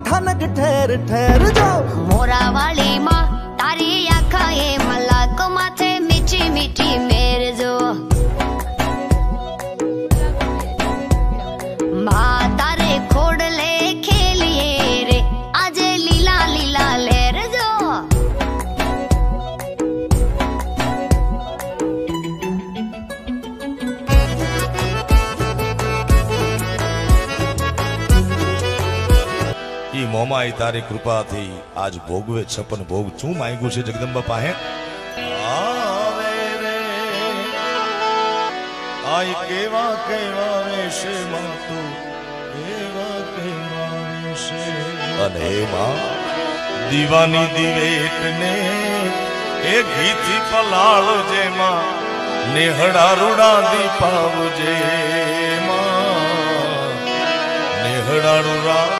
ठनक ठहर ठहर जाओ मोरा वाली माँ મોમાઈ તારી કૃપાથી આજ ભોગવે છપન ભોગ શું માંગ્યું છે જગદંબા પાસે આવે રે આઈ કેવા કેવા વેશે માં તું કેવા કેવા વેશે અને હે માં દીવાની દિવેટ ને એ ઘીથી પલાળ જે માં નેહડા રૂડા દીપાવજે માં નેહડા રૂડા